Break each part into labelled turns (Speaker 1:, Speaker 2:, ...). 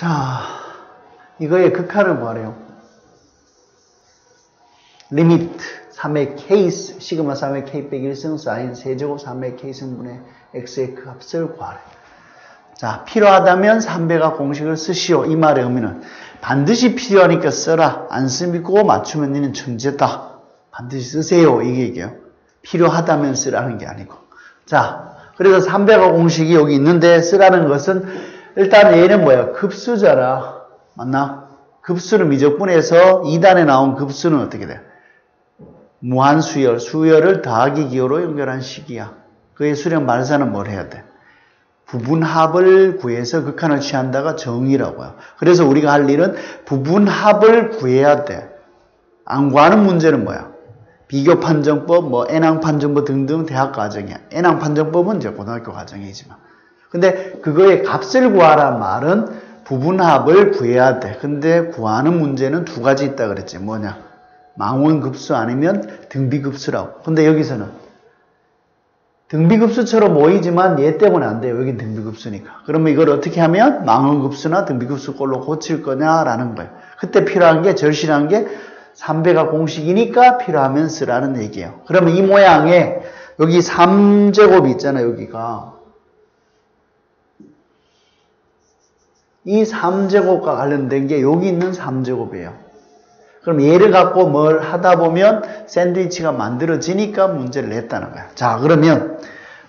Speaker 1: 자, 이거의 극한을 구하래요? limit 3의 케이스 시그마 3의 k 빼기 1승 사인 세제곱 3의 k 승분의 x의 그 값을 구하래. 자, 필요하다면 3배각 공식을 쓰시오. 이 말의 의미는 반드시 필요하니까 써라. 안 쓰고 맞추면 니는 천재다. 반드시 쓰세요. 이게 얘기예요. 필요하다면 쓰라는 게 아니고. 자, 그래서 3배각 공식이 여기 있는데 쓰라는 것은 일단 얘는 뭐야? 급수잖아. 맞나? 급수를 미적분해서 2단에 나온 급수는 어떻게 돼? 무한수열, 수열을 더하기 기호로 연결한 식이야. 그의 수령 말사는 뭘 해야 돼? 부분합을 구해서 극한을 취한다가 정의라고요. 그래서 우리가 할 일은 부분합을 구해야 돼. 안 구하는 문제는 뭐야? 비교 판정법, 뭐 N항 판정법 등등 대학 과정이야. N항 판정법은 이제 고등학교 과정이지만. 근데 그거의 값을 구하란 말은 부분합을 구해야 돼. 근데 구하는 문제는 두 가지 있다 그랬지. 뭐냐? 망원급수 아니면 등비급수라고. 근데 여기서는 등비급수처럼 보이지만 얘 때문에 안 돼요. 여기 등비급수니까. 그러면 이걸 어떻게 하면 망원급수나 등비급수 꼴로 고칠 거냐라는 거예요. 그때 필요한 게 절실한 게 3배가 공식이니까 필요하면 쓰라는 얘기예요. 그러면 이 모양에 여기 3제곱이 있잖아요. 여기가. 이 3제곱과 관련된 게 여기 있는 3제곱이에요. 그럼 얘를 갖고 뭘 하다 보면 샌드위치가 만들어지니까 문제를 냈다는 거야. 자, 그러면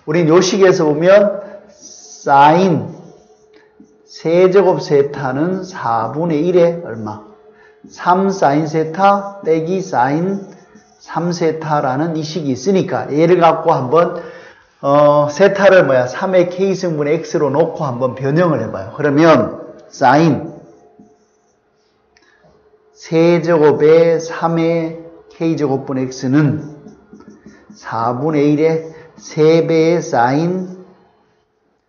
Speaker 1: 우린 요 식에서 보면 사인 세제곱 세타는 4분의 1에 얼마? 3 사인 세타 빼기 사인 3 세타라는 이 식이 있으니까 얘를 갖고 한번 어, 세타를 뭐야? 3의 k승분의 x로 놓고 한번 변형을 해봐요. 그러면 사인. 세제곱의 3의 k제곱분 x는 4분의 1의 3배의 사인.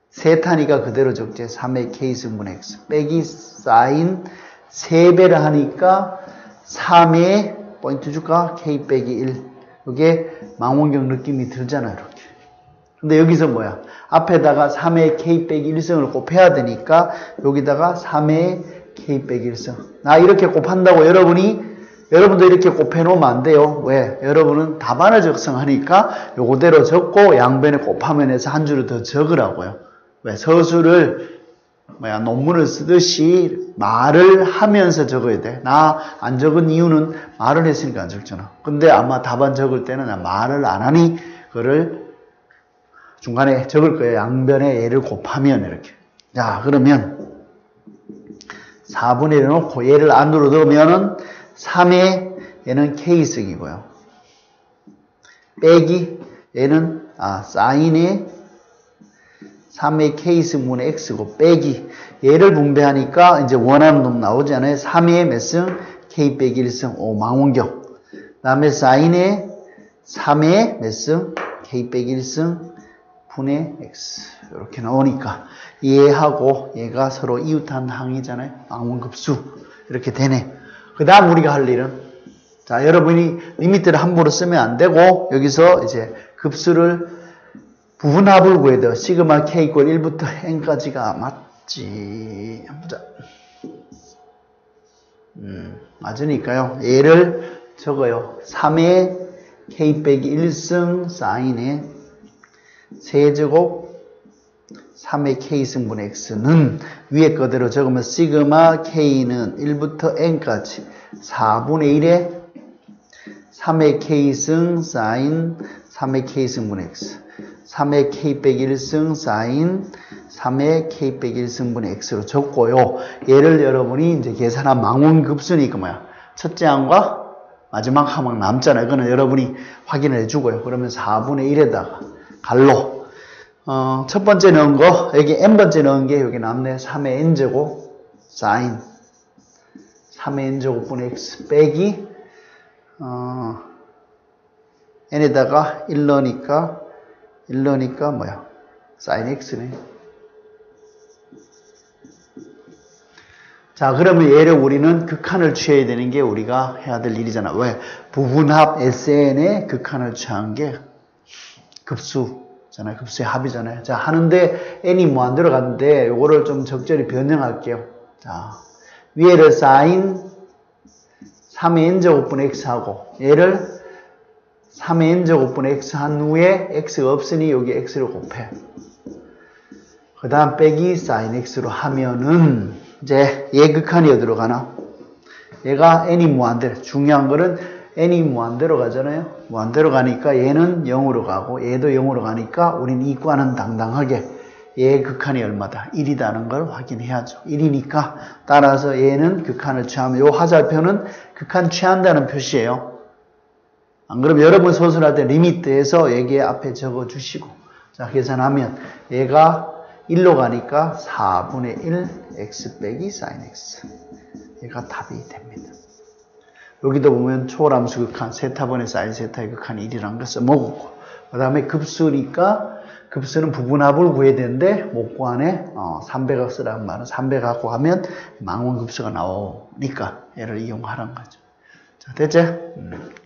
Speaker 1: 세타니까 그대로 적재 3의 k승분 x. 빼기 사인. 3배를 하니까 3의 포인트 줄까? k 빼기 1 이게 망원경 느낌이 들잖아요 이렇게 근데 여기서 뭐야? 앞에다가 3의 k 빼기 1승을 곱해야 되니까 여기다가 3의 k 빼기 1승. 나 이렇게 곱한다고 여러분이 여러분도 이렇게 곱해 놓으면 안 돼요. 왜? 여러분은 답안을 적성하니까 요거대로 적고 양변에 곱하면에서 한 줄을 더 적으라고요. 왜? 서술을 뭐야 논문을 쓰듯이 말을 하면서 적어야 돼. 나 안 적은 이유는 말을 했으니까 안 적잖아. 근데 아마 답안 적을 때는 나 말을 안 하니 그를 중간에 적을 거예요. 양변에 얘를 곱하면 이렇게. 자 그러면 4분의 1을 놓고 얘를 안으로 넣으면은 3의 얘는 K승이고요. 빼기 얘는 아 사인의 3의 K승분의 X고 빼기 얘를 분배하니까 이제 원하는 놈 나오잖아요. 3의 몇 승? K 빼기 1승. 오 망원경. 그 다음에 사인의 3의 몇 승? K 빼기 1승 분의 X. 이렇게 나오니까 얘하고 얘가 서로 이웃한 항이잖아요. 망원급수. 이렇게 되네. 그 다음 우리가 할 일은 자 여러분이 리미트를 함부로 쓰면 안 되고 여기서 이제 급수를 부분합을 돼요. 시그마 k 이퀄 1부터 n까지가 맞지. 보자. 음, 맞으니까요. 얘를 적어요. 3의 k 빼기 1승 사인의 세제곱 3의 k승분의 x는 위에 거대로 적으면 시그마 k는 1부터 n까지 4분의 1에 3의 k승 사인 3의 k승분의 x 3의 k 빼기 1승 사인 3의 k 빼기 1승분의 x로 적고요. 얘를 여러분이 이제 계산한 망원 급수니까 뭐야. 첫째 항과 마지막 항만 남잖아요. 그거는 여러분이 확인을 해주고요. 그러면 4분의 1에다가 갈로 어, 첫 번째 넣은 거, 여기 n번째 넣은 게 여기 남네. 3의 n제곱, 사인. 3의 n제곱분의 x 빼기, 어, n에다가 1 넣으니까, 1 넣으니까 뭐야? 사인 x네. 자, 그러면 얘를 우리는 극한을 취해야 되는 게 우리가 해야 될 일이잖아. 왜? 부분합 SN의 극한을 취한 게 급수. 잖아요. 급수의 합이잖아요. 자, 하는데 n이 뭐 안 들어갔는데 요거를 좀 적절히 변형할게요. 자, 위에를 사인 3의 n제곱분의 x하고 얘를 3의 n제곱분의 x 한 후에 x가 없으니 여기 x를 곱해. 그 다음 빼기 sin x로 하면은 이제 얘 극한이 어디로 가나? 얘가 n이 무한대로 중요한 거는 n이 무한대로 가잖아요. 무한대로 가니까 얘는 0으로 가고 얘도 0으로 가니까 우린 이과는 당당하게 얘의 극한이 얼마다? 1이다는 걸 확인해야죠. 1이니까 따라서 얘는 극한을 취하면 요 화살표는 극한 취한다는 표시예요. 안 그러면 여러분 소설할 때 리미트에서 얘기 앞에 적어 주시고 자 계산하면 얘가 1로 가니까 4분의 1 x 빼기 sin x 얘가 답이 됩니다. 여기도 보면 초월함수 극한 세타분의 사인 세타의 극한이 1이라는 걸 써먹었고 그 다음에 급수니까 급수는 부분합을 구해야 되는데 못 구하네 어, 300X라는 말은 300 갖고 하면 망원급수가 나오니까 얘를 이용하라는 거죠. 자 됐지? 음.